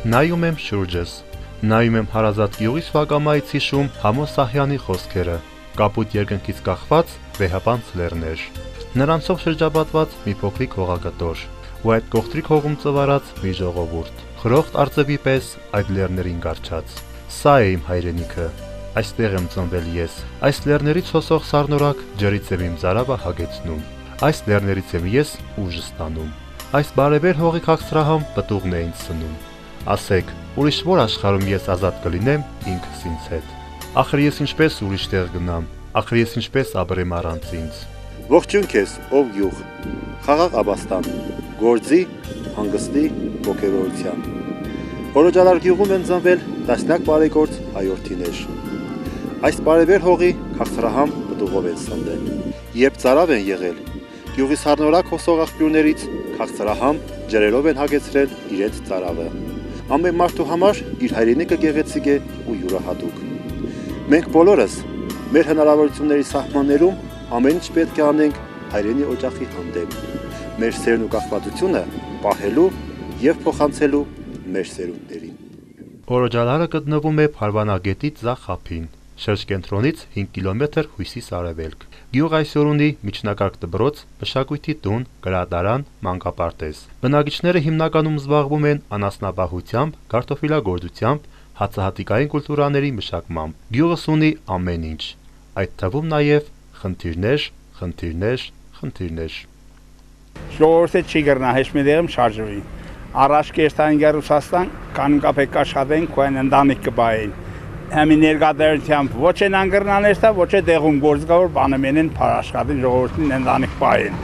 Նայում եմ շուրջս։ Նայում եմ հարազատ յուղիս վագամայից հիշում Համո Սահյանի խոսքերը։ Կապույտ երկնքից կախված վեհապանց լեռներ։ Նրանցով շրջապատված մի փոքրիկ հողակտոր, ու այդ կողտրիկ հողում ծվարած մի ժողովուրդ։ Խրոխտ արծվի պես այդ լեռներին գարչած։ Սա է իմ հայրենիքը։ Այստեղ եմ ծնվել ես։ Այս լեռներից հոսող սառնորակ ջրից եմ իմ ծարավը հագեցնում։ Այս լեռներից եմ ես ուժ ստանում։ Այս բարևեր հողի քաղցրահամ պտուղն է ինձ սնում։ Ասեք, ուրիշ որ աշխարհում ես ազատ կլինեմ ինքս ինձ հետ։ Ախր ես ինչպես ուրիշ տեղ գնամ, ախր ես ինչպես ապրեմ առանց ինձ։ Ողջույն քեզ, ով յուղ։ Խաղաղ Աբաստան։ Գործի, հանգստի, ողջերության։ Օրոջալար գյուղում են ծնվել տասնյակ բարեգործ հայորդիներ։ Այս բարևեր հողի քաղցրահամ պտուղով են սնվել։ Երբ ծարավ են եղել, գյուղի սառնորակ հոսող աղբյուրներից քաղցրահամ ջրերով են հագեցրել իրենց ծարավը։ Ամեն մարդու համար իր հայրենիքը գեղեցիկ է ու յուրահատուկ։ Մենք բոլորս մեր հնարավորությունների սահմաններում ամեն ինչ պետք է անենք հայրենի օջախի հանդեպ։ Մեր սերն ու կախվածությունը պահելու եւ փոխանցելու մեր սերունդներին։ Օրոջալարը գտնվում է Փարվանագետի ցախ ափին, շրջկենտրոնից 5 կիլոմետր հյուսիս-արևելք։ Գյուղ այսօր ունի միջնակարգ դպրոց, մշակույթի տուն, գրադարան, մանկապարտեզ։ Բնակիչները հիմնականում զբաղվում են անասնապահությամբ, կարտոֆիլագործությամբ, հացահատիկային կուլտուրաների մշակմամբ։ Գյուղս ունի ամեն ինչ, այդ թվում նաև խնդիրներ, խնդիրներ, խնդիրներ։ Ժողովուրդը չի գրնա հեչ մի դերում շարժվի։ Առաջ կերտային Ռուսաստան, կանկապեք աշխատեն, քոեն ընտանիք կբային հեմի ներկայությամբ ոչ են անգրնաներ տա, ոչ է տեղում գործգավոր բանը մենեն փարաշխատին ժողովրդին ընտանիք պահեն։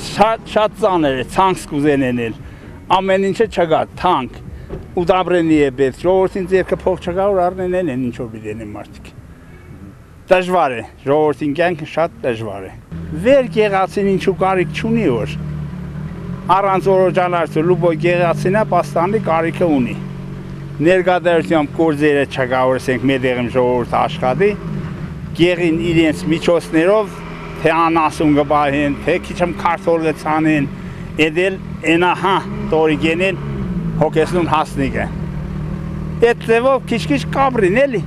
Շատ շատ ծաներ է, ցանկ կուզենենել։ Ամեն ինչը չկա, թանկ։ Ու դաբրենի է պետք։ Ժողովրդին ձերքը փող չկա, որ առնեն են ինչ որ բիդեն մարդիկ։ Դժվար է, ժողովրդին կյանքը շատ դժվար է։ Վեր գեղացին ինչու կարիք չունի որ առանց օրոջանարցու լուբո գեղացինա պաստանի կարիքը ունի ներկայացիամ կորձերը չկավորսենք մեր դեղեմ ժողովուրդ աշխատի գեղին իրենց միջոցներով թե անասուն գբահեն թե քիչմ քարտոլ ցանեն եդել ենահա տորիգենին հոգեսնուն հասնիկը այդ ձևով քիչ-քիչ կաբրին էլի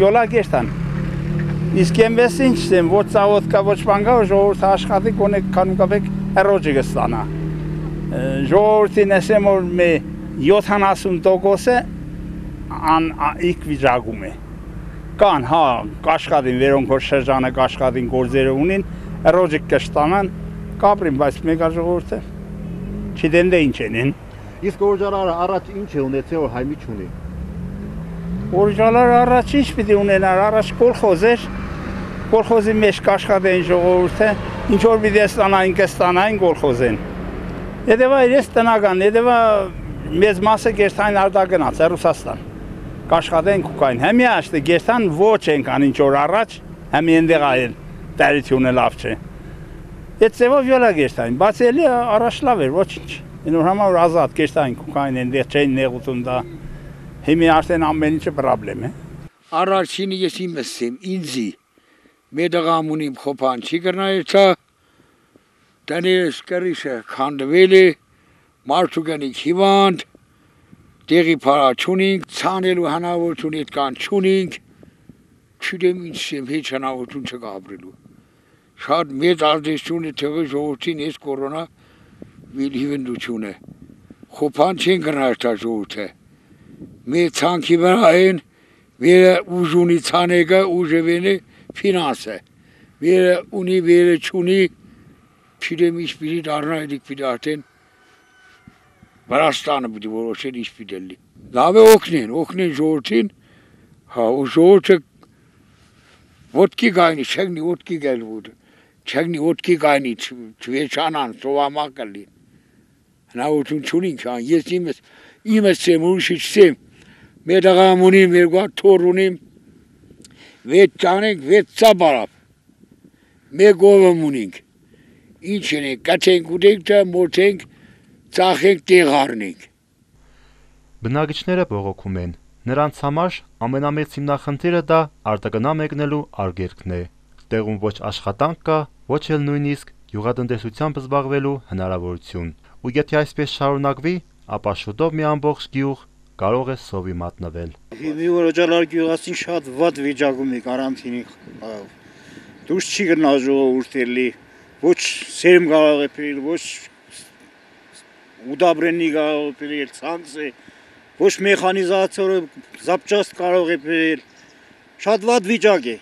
յոլագերտան իսկ այնպես ինչ դեմ ոչ ցավոտ կա ոչ բան կա ժողովուրդ աշխատի կոնե քանում կավեք հերոջը կստանա ժողովրդին ասեմ որ մե 70% ան իք վիճակում է կան հա կաշխատին վերոնք որ շրջանը կաշխատին գործերը ունին ռոջիկ կշտանան կապրին բայց մեգա ժողովուրդը չդեն դե ինչ են իսկ օրջալարը առաջ ինչ է ունեցել որ հայմի չունի օրջալարը առաջ ինչ պիտի ունենար առաջ կոլխոզ էր կոլխոզի մեջ կաշխատեն ժողովուրդը ինչ որ պիտի ստանային կստանային կոլխոզեն Եդեվա ես տնական, եդեվա մեծ մասը գերտային արտագնաց է Ռուսաստան կաշխատենք ու կային։ Հեմի աշտը գերտան ոչ ենք ան ինչ որ առաջ, հեմի ընդեղ այլ տարիությունը լավ չէ։ Այդ ծևով յոլա գերտային, բայց էլի առաջ լավ էր, ոչինչ։ Ինոր համար ազատ գերտային ու կային ընդեղ չէին նեղություն դա։ Հիմի արդեն ամեն ինչը պրոբլեմ է։ Առաջինը ես իմս եմ, ինձի։ Մեդղամ ունիմ խոփան չի գրնայ չա։ Դաներս կրիշը քանդվել է, մարդու գնիկ հիվանդ, տեղի փարա չունենք, ցանելու հնարավորություն այդ կան չունենք, չգիտեմ ինչ եմ, heç հնարավորություն չկա ապրելու։ Շատ մեծ ազդեցություն է թողել ժողովրդին այս կորոնա վիլհիվնդությունը։ Խոփան չեն գնար դա ժողովուրդը։ Մեր ցանկի վրա են վերը ուժ ունի ցանեկը, ուժը վենը ֆինանսը։ Վերը ունի, վերը չունի, չգիտեմ ինչ պիտի դառնա, դիք պիտի արդեն Վրաստանը պիտի որոշեն ինչ պիտի լինի։ Լավ է օգնեն, օգնեն ժողովրդին, հա, ու ժողովուրդը ոտքի գայնի, չեղնի գայլ որ, չեղնի ոտքի գայնի, չվեչանան, սովամակը լին։ Հնարավորություն չունինք, հա, ես իմս, իմս եմ, ուրիշի չսեմ, մեր աղամ ունիմ, մեր գա թոր ունիմ, վետ ճանենք, վետ ծաբարապ, մեր գովը ունինք, ինչ ենք, կացենք ուտենք, մոթենք, ծախենք տեղ առնենք։ Բնակիչները բողոքում են։ Նրանց համար ամենամեծ հիմնախնդիրը դա արտագնա մեկնելու արգելքն է։ Տեղում ոչ աշխատանք կա, ոչ էլ նույնիսկ յուղատնտեսությամբ զբաղվելու հնարավորություն։ Ու եթե այսպես շարունակվի, ապա շուտով մի ամբողջ գյուղ կարող է սովի մատնվել։ Մի օր օջալար գյուղացին շատ վատ վիճակում է կարանտինի։ Դուրս չի գնա ժողովուրդելի, ոչ սերմ կարող է պրիլ, ոչ ուդաբրենի կարող պրիլ, ցանցը, ոչ մեխանիզացիորը զապճաստ կարող է պրիլ։ Շատ վատ վիճակ է։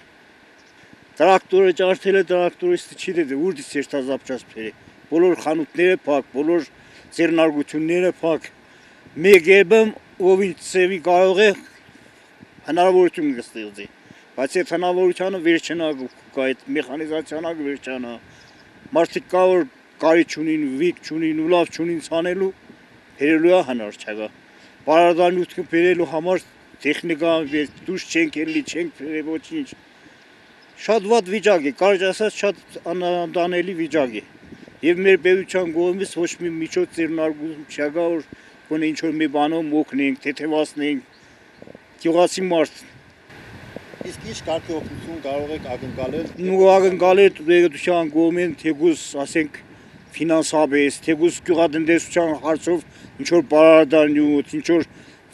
Տրակտորը ջարդել է, տրակտորիստը չի դե ուր դից երթա զապճաստ պրիլ։ Բոլոր խանութները փակ, բոլոր ձեռնարկությունները փակ։ Մեկ եպում ով ինչ ծևի կարող է հնարավորություն կստեղծի բայց այդ հնարավորությունը վերջնա կա այդ մեխանիզացիոնը վերջանա մարդիկ կա որ կարի չունին վիկ չունին ու լավ չունին ցանելու հերելու է հնար չկա բարարդանյութքը բերելու համար տեխնիկա դուրս չենք ելի չենք բերել ոչինչ շատ վատ վիճակ է կարճ ասած շատ անանդանելի վիճակ է եւ մեր պետության կողմից ոչ մի միջոց ձեռնարկում չկա որ գոնե ինչ որ մի բանով օգնենք, թեթևացնենք գյուղացի մարդ։ Իսկ ինչ կարգի օգնություն կարող եք ակնկալել։ Ու ակնկալել պետության կողմեն թեգուս, ասենք, ֆինանսաբես, թեգուս գյուղատնտեսության հարցով ինչ որ բարարդանյութ, ինչ որ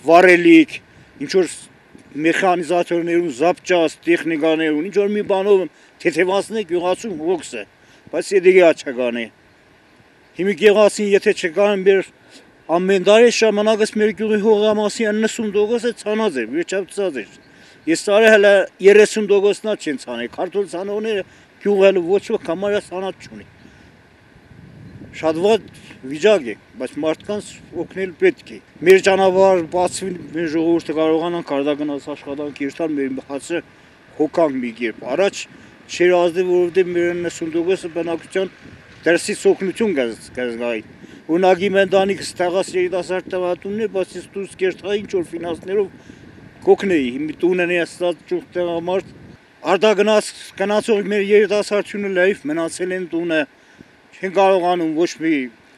վարելիք, ինչ որ մեխանիզատորներուն զապճաս, տեխնիկաներուն, ինչ որ մի բանով թեթևացնե գյուղացու հոգսը, բայց եդեգի աչական է։ Հիմի գեղացին եթե չկան մեր ամեն տարի ժամանակս մեր գյուղի հողամասի 90%-ը ցանած էր, վերջացած էր։ Ես տարի հələ 30%-նա չեն ցանել, քարտոլ ցանողները գյուղը ոչ ոք համարյա ցանած չունի։ Շատ վատ վիճակ է, բայց մարդկանց օգնել պետք է։ Մեր ճանապարհ բացվի, մեր ժողովուրդը կարողանան կարդագնաց աշխատանք իրտալ մեր հացը հոգանք մի կերպ։ Առաջ չեր ազդի, որովհետև մեր 90%-ը բնակության դրսից օգնություն կզգայի Ունագի մենտանիք ստեղած երիտասարդ տվատուններ, բայց ես դուրս կերտա ինչ որ ֆինանսներով կոկնեի, հիմի տունեն է ստած ճուղ տեղամարտ, արդագնաց գնացող մեր երիտասարդությունը լայվ մնացել են տունը, չեն կարողանում ոչ մի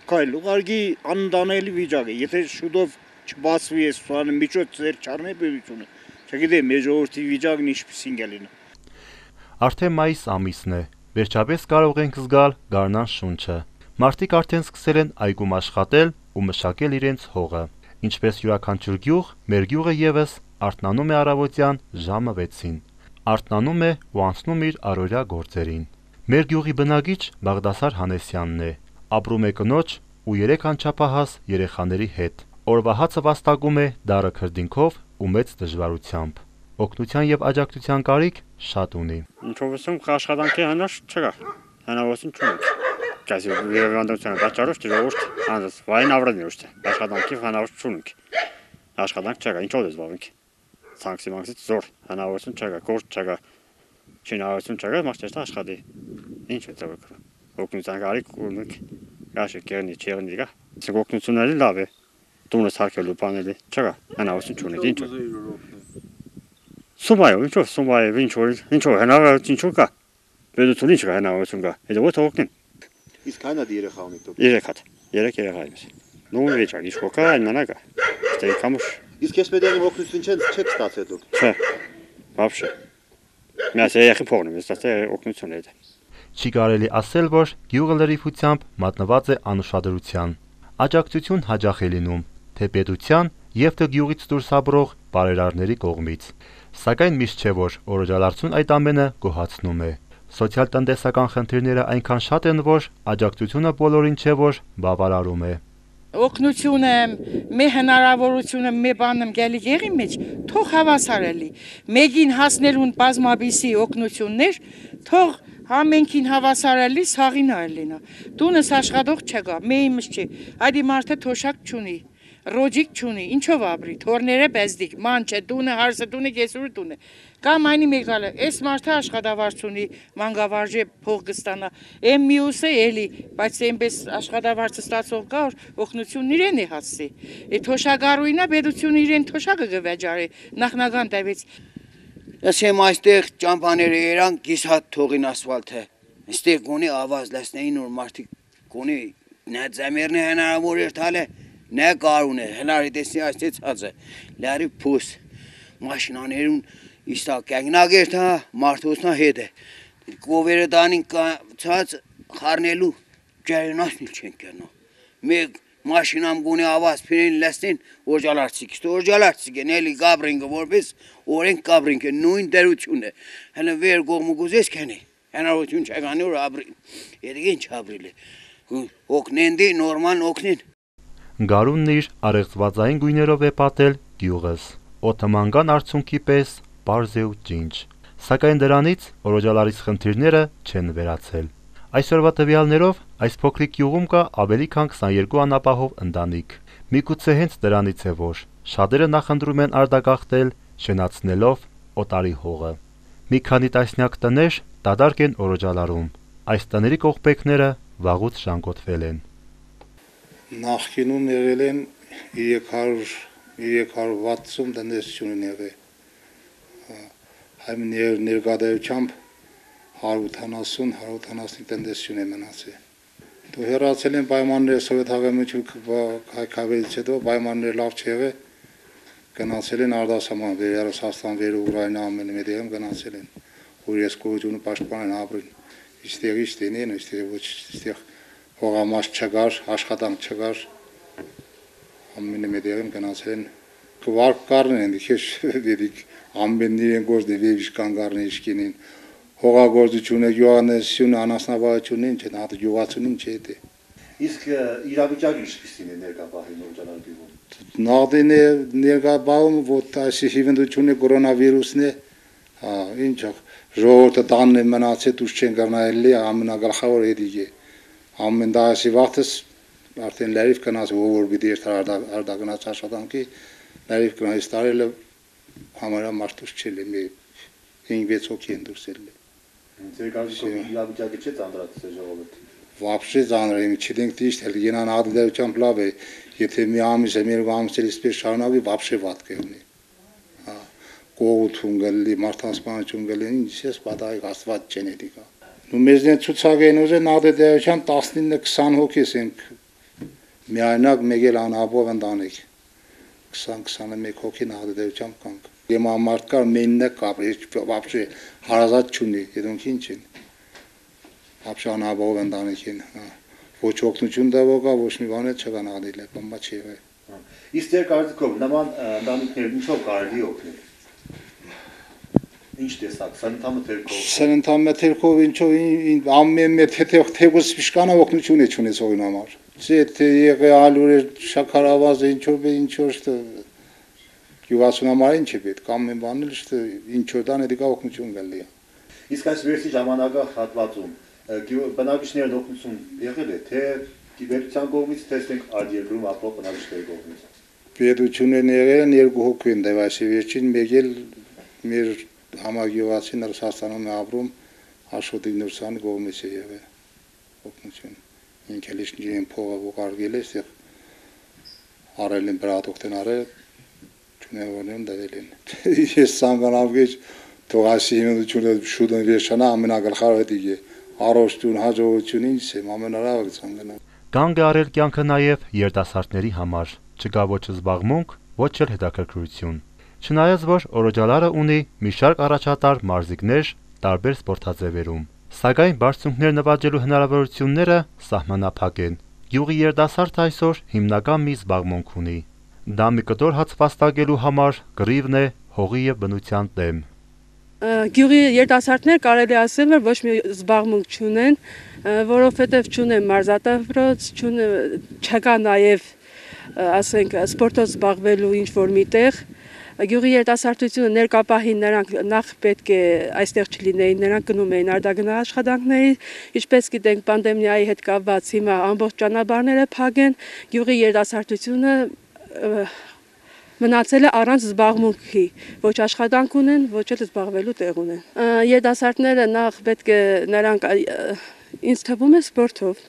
կայլ, ուղարգի անդանելի վիճակ է, եթե շուտով չբացվի ես սուանը միջոց ձեր չարնե բերությունը, չգիտեմ մեր ժողովրդի վիճակն ինչպիսին կլինի։ Արդեն մայիս ամիսն է, վերջապես կարող ենք զգալ գարնան շունչը։ Մարդիկ արդեն սկսել են այգում աշխատել ու մշակել իրենց հողը։ Ինչպես յուրաքանչյուր գյուղ, մեր գյուղը եւս արթնանում է առավոտյան ժամը 6-ին։ Արթնանում է ու անցնում իր առօրյա գործերին։ Մեր գյուղի բնակիչ Բաղդասար Հանեսյանն է։ Ապրում է կնոջ ու 3 անչափահաս երեխաների հետ։ Օրվա հացը վաստակում է դարը քրդինքով ու մեծ դժվարությամբ։ Օգնության եւ աջակցության կարիք շատ ունի։ Ինչով ասում, աշխատանքի հնար չկա։ Հնարավորություն չունենք կասի երևանդության պատճառով ժողովուրդ անձս վայն ավրեն ուշտ աշխատանքի հնարավորություն ունենք աշխատանք չկա ինչով է զբաղվենք ցանքսի մաքսից զոր հնարավորություն չկա գործ չկա չինարություն չկա մասշտաշտ աշխատի ինչ է տվեք օգնության գալիք ունենք գաշը կերնի չերնի գա ցիկ օգնությունները լավ է տունը սարքելու բանել է չկա հնարավորություն չունեք ինչ Սոմայով ինչով Սոմայով ինչով ինչով հնարավորություն ինչու կա պետությունը ինչ կա հնարավորություն կա հետո ո՞տ օգնեն իսկ հայնա դի երեխա ունի դուք երեք հատ երեք երեխա ունի նույն վիճակ ինչ հոգա նանակա ստեի կամուշ իսկ ես մետանի օգնություն չեն չեք ստացել դուք չէ բաբշե Միասը երեխի փողն եմ ստացել օգնություն հետ Չի կարելի ասել, որ գյուղը լրիվությամբ մատնված է անուշադրության։ Աջակցություն հաջող է լինում թե պետության եւ թե գյուղից դուրս ապրող բարերարների կողմից։ Սակայն միշտ չէ որ օրոջալարցուն այդ ամենը գոհացնում է։ Սոցիալ-տնտեսական խնդիրները այնքան շատ են, որ աջակցությունը բոլորին չէ որ բավարարում է։ օգնությունը, մի հնարավորությունը մի բանում գալի եղի մեջ, թող հավասարելի։ Մեկին հասնելուն բազմաբիսի օգնություններ, թող համենքին հավասարելի սաղին այլ լինա։ Տունս աշխատող չկա, մեիմս չի։ Այդ մարդը թոշակ չունի ռոջիկ չունի, ինչով ապրի, թորները բեզդիկ, ման չէ, տունը, հարսը տունը, կեսուրը տունը։ Կամ այնի մեկալը, այս մարդը աշխատավարձ ունի, մանգավարժե փող կստանա, եմ միուսը էլի, բայց այնպես աշխատավարձը ստացող կա, որ օգնությունն իրեն է հասցի։ Է թոշագարույնա պետությունը իրեն թոշակը գվեջարի, նախնական տևից։ Ես եմ այստեղ ճամփաները երան կիսատ թողին ասֆալտը։ Այստեղ գոնի ավազ լեսնեին որ մարդիկ գոնի նա ձամերն հնարավոր էր թալը Նե կարուն է, հնարի տեսնի այստեցած է, լարի պուս, մաշինաներուն իստա կենգնագերտ հա, մարդոսնա հետ է, կովերը դանին կացած խարնելու ջայնասնիլ չեն կերնա, մեկ Maşinam gune avaz pirin lestin orcalarçık işte orcalarçık neli gabringe vorbis oren gabringe nuyun derutune hele ver gomu guzes kene Hena rotun çagani or abri Edgin çabrili Oknendi normal oknen Գարունն իր արեղծվածային գույներով է պատել գյուղս։ Օթոմանգան արցունքի պես բարձ է ու ջինջ։ Սակայն դրանից օրոջալարից խնդիրները չեն վերացել։ Այսօրվա տվյալներով այս փոքրիկ յուղում կա ավելի քան 22 անապահով ընտանիք։ Միգուցե հենց դրանից է որ շատերը նախընտրում են արդագաղթել, շնացնելով օտարի հողը։ Մի քանի տասնյակ տներ դադարք են օրոջալարում։ Այս տների կողպեքները վաղուց ժանգոտվել են նախկինում եղել են 300 360 տնտեսություն եղել հայ ներկայությամբ 180 180 տնտեսություն է մնացել դու հեռացել են պայմանները սովետ հավերմություն հայկավերից հետո պայմանները լավ չեղե գնացել են արտասահման վեր Ռուսաստան վեր Ուկրաինա ամեն դեպքում գնացել են որ ես կողությունը պաշտպանեն ապրին իստեղ իստեն են իստեղ ոչ իստեղ հողամաս չկար, աշխատանք չկար, ամենը մեդերին գնացել են կվարկ կարն են, քեշ դիք ամբեններ են գործ դեվիչ կանգարն իշխինին, հողագործությունը, գյուղանեսությունը, անասնաբարությունն ինչ է, հատ գյուղացունին չէ դե։ Իսկ իրավիճակը ինչպիսին է ներկայ օջանալ գյուղում։ Նախդին է ներկայ որ այսի հիվանդությունը կորոնավիրուսն է, հա, ինչ ժողովուրդը տանն է մնացել, դուք չեն գնալի, ամենագլխավոր հետիք է ամեն դասի վաղտս արդեն լրիվ կնաց որ պիտի երթար արդագնաց աշխատանքի լրիվ կնաց տարելը համարա մարդուց չել է մի 5-6 հոգի են դուրսել է Ձեր կարծիքով իրավիճակը չէ ծանրացել ժողովրդին Вообще ծանր է, չդենք դիշտ էլ ենան ադդերությամբ լավ է, եթե մի ամիս է, մի ամիս էլ իսպես շարունակի, вообще վատ կունի։ Հա, կողություն գալի, մարդասպանություն գալի, ինչ ես պատահի աստված ջենետիկա ու մեզնեն ցուցակեն ուզեն ադեդեյության 19-20 հոգիս ենք միայնակ մեկ էլ անապով ընտանիք 20-21 հոգին ադեդեյությամբ կանք Եմա մարդ կար մեննը կապրի вообще հարազատ չունի դրանք ինչ են вообще անապով ընտանիք են ոչ օգնություն դավոկա ոչ մի բան չկան ադիլ է բամբա չի եղել Իսկ ձեր կարծիքով նման ընտանիքներ ինչով կարելի օգնել Ինչ տեսակ, սանտամը թերքով։ Սանտամը թերքով ինչով ամեն մի թեթև թեգուս ֆիշկանա օգնություն է ճունես օգն համար։ Չէ թե եղե ալուրը շաքարավազ ինչով է ինչով գյուղացուն համար ինչ է պետք ամեն բանն էլ շտը ինչով դան է դիկա օգնություն գալի։ Իսկ այս վերսի ժամանակը հատվածում բնակիչներն օգնություն եղել է թե գիտության կողմից թե ստենք աջերգրում ապրող բնակիչների կողմից։ Պետությունն եղել են երկու հոգի են դեպի վերջին մեկ էլ մեր համագյուղացին Ռուսաստանում է ապրում Աշոտի Նուրսյանի կողմից է եղել օգնություն ինքը լիշնի են փողը ուղարկել է այստեղ արել են բրատոկտեն արել չունեւորեն դել են ես ցանկանալու թողասի հիմնությունը շուտն վերջանա ամենագլխարը դիգե առողջություն հաջողություն ինչ եմ ամենարավը ցանկանալ Կանգ է արել կյանքը նաև երիտասարդների համար չկա ոչ զբաղմունք ոչ էլ հետաքրքրություն Չնայած որ Օրոջալարը ունի մի շարք առաջատար մարզիկներ տարբեր սպորտաձևերում, սակայն բարձունքներ նվաճելու հնարավորությունները սահմանափակ են։ Գյուղի երդասարդը այսօր հիմնական մի զբաղմունք ունի։ Դա մի կտոր հաց վաստակելու համար գրիվն է հողի եւ բնության դեմ։ Գյուղի երդասարդներ կարելի ասել որ ոչ մի զբաղմունք չունեն, որովհետև չունեն մարզատավրոց, չունեն չկա նաև ասենք սպորտով զբաղվելու ինչ որ միտեղ, Գյուղի երիտասարդությունը ներկապահին նրանք նախ պետք է այստեղ չլինեին, նրանք գնում էին արդագնա աշխատանքների, ինչպես գիտենք պանդեմիայի հետ կապված հիմա ամբողջ ճանապարհները փակ են, գյուղի երիտասարդությունը մնացել է առանց զբաղմունքի, ոչ աշխատանք ունեն, ոչ էլ զբաղվելու տեղ ունեն։ Երիտասարդները նախ պետք է նրանք ինձ թվում է սպորտով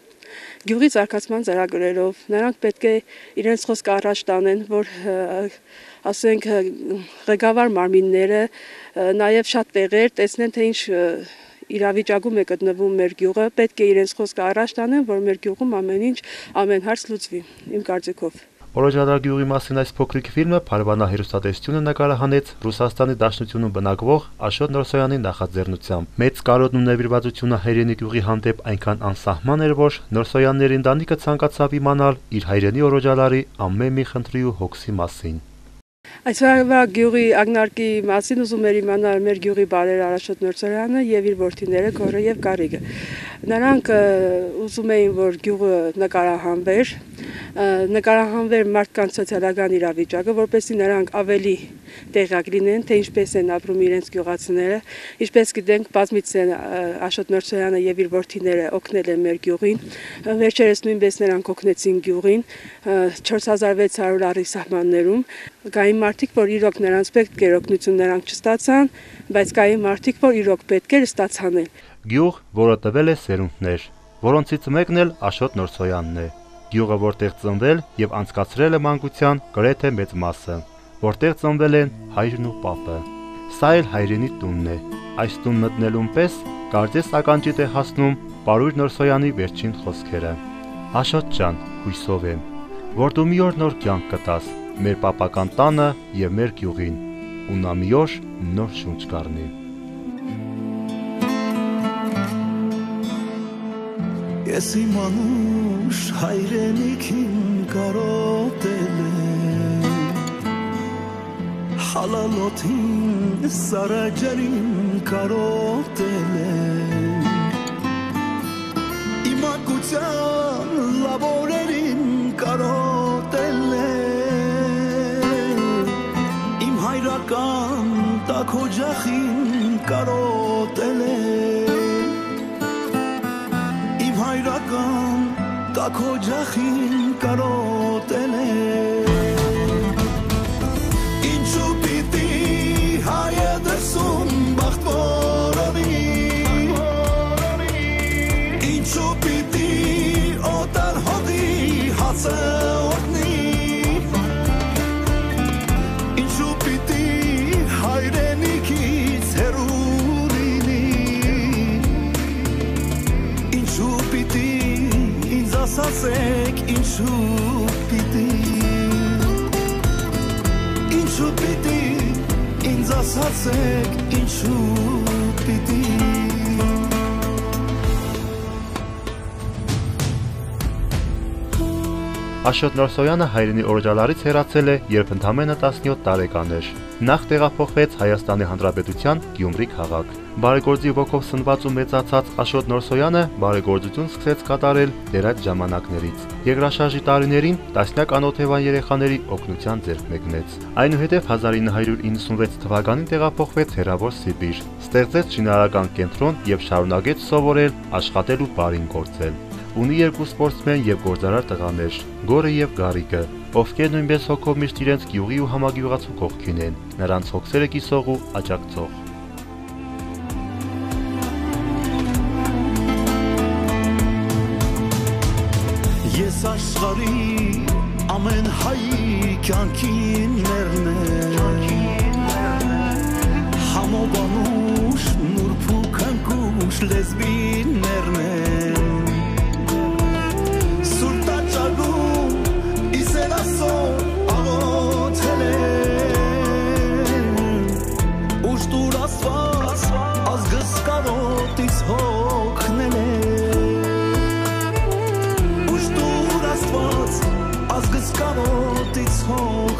գյուղի զարգացման ծրագրերով նրանք պետք է իրենց խոսքը առաջ տանեն, որ ասենք ղեկավար մարմինները նաև շատ տեղեր տեսնեն թե ինչ իրավիճակում է գտնվում մեր գյուղը, պետք է իրենց խոսքը առաջ տանեն, որ մեր գյուղում ամեն ինչ ամեն հարց լուծվի, իմ կարծիքով։ Օրոջալար գյուղի մասին այս փոքրիկ ֆիլմը Փարվանա հերոստատեսությունը նկարահանեց Ռուսաստանի Դաշնությունում բնակվող Աշոտ Նորսոյանի նախաձեռնությամբ։ Մեծ կարոտն ու նվիրվածությունը հայրենի գյուղի հանդեպ այնքան անսահման էր, որ Նորսոյանների ընտանիքը ցանկացավ իմանալ իր հայրենի Օրոջալարի ամեն մի խնդրի ու հոգսի մասին։ Այսօրվա գյուղի ագնարկի մասին ուզում էր իմանալ մեր գյուղի բարեր Արաշոտ Նորսարյանը եւ իր որդիները Գորը եւ Գարիգը։ Նրանք ուզում էին, որ գյուղը նկարահանվեր, նկարահանվեր մարդկանց սոցիալական իրավիճակը, որպեսզի նրանք ավելի տեղյակ լինեն, թե ինչպես են ապրում իրենց գյուղացիները։ Ինչպես գիտենք, բազմից են Աշոտ Նորսոյանը եւ իր որդիները օգնել են մեր գյուղին։ Վերջերս նույնպես նրանք օգնեցին գյուղին 4600 առի սահմաններում։ Կային մարդիկ, որ իրոք նրանց պետք էր օգնություն նրանք չստացան, բայց կային մարդիկ, որ իրոք պետք էր ստացանել։ Գյուղ, որը տվել է սերունդներ, որոնցից մեկն էլ Աշոտ Նորսոյանն է։ Գյուղը, որտեղ ծնվել եւ անցկացրել է մանկության գրեթե մեծ մասը, որտեղ ծնվել են հայրն ու պապը։ Սա էլ հայրենի տունն է։ Այս տուն մտնելուն պես կարծես ականջիդ է հասնում Պարույր Նորսոյանի վերջին խոսքերը։ Աշոտ ջան, հույսով եմ, որ դու մի օր նոր կյանք կտաս մեր պապական տանը եւ մեր գյուղին, ու նա մի օր նոր շունչ կառնի։ Ես իմ անուշ հայրենիքին կարոտել եմ Հալալոթին սարաջարին կարոտել եմ Իմ ակության լավորերին կարոտել եմ Իմ հայրական տակոջախին կարոտել եմ kako jahin karotene. Ինչու պիտի Ինչու պիտի ինձ ասացեք ինչու պիտի Աշոտ Նորսոյանը հայրենի օրջալարից հեռացել է, երբ ընդամենը 17 տարեկան էր։ Նախ տեղափոխվեց Հայաստանի Հանրապետության Գյումրի քաղաք։ Բարեգործի ոգով սնված ու մեծացած Աշոտ Նորսոյանը բարեգործություն սկսեց կատարել դեր այդ ժամանակներից։ Եգրաշարժի տարիներին տասնյակ անօթևան երեխաների օգնության ձեռք մեկնեց։ Այնուհետև 1996 թվականին տեղափոխվեց Հերավոր Սիբիր, ստեղծեց շինարարական կենտրոն եւ շարունակեց սովորել, աշխատել ու բարին գործել ունի երկու սպորտսմեն եւ գործարար տղաներ՝ Գորը եւ Գարիկը, ովքեր նույնպես հոգով միշտ իրենց գյուղի ու համագյուղացու կողքին են, նրանց հոգսերը կիսող ու աջակցող։ Ես աշխարի ամեն հայի կյանքին ներնեմ Համոբանուշ նուրփու քնկուշ լեզբին ներնեմ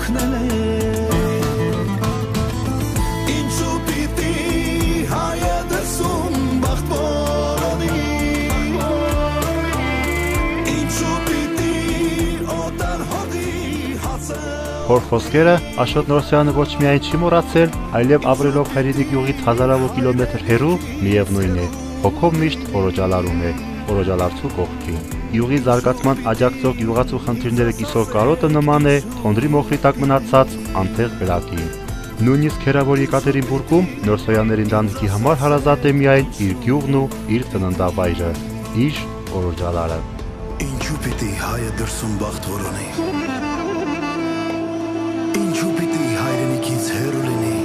հոգնել է Ինչու պիտի հայը դրսում բախտ որոնի Ինչու պիտի օտար հողի հացը Հոր խոսքերը Աշոտ Նորսյանը ոչ միայն չի մոռացել, այլև ապրելով հայրենի գյուղից հազարավոր կիլոմետր հեռու միևնույն է, հոգով միշտ օրոջալարում է, օրոջալարցու կողքին։ Յուղի զարգացման աջակցող յուղացու խնդիրները կիսող կարոտը նման է թոնդրի մոխրի տակ մնացած անթեղ գրակին։ Նույնիսկ Քերավոր Եկատերինբուրգում Նորսոյանների ընտանիքի համար հարազատ է միայն իր գյուղն ու իր ծննդավայրը՝ իր օրոջալարը։ Ինչու պիտի հայը դրսում բախտ որոնի։ Ինչու պիտի հայրենիքից հեռու լինի։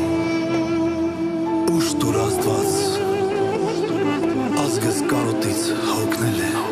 Ուշ դուր Աստված ազգս կարոտից հոգնել է։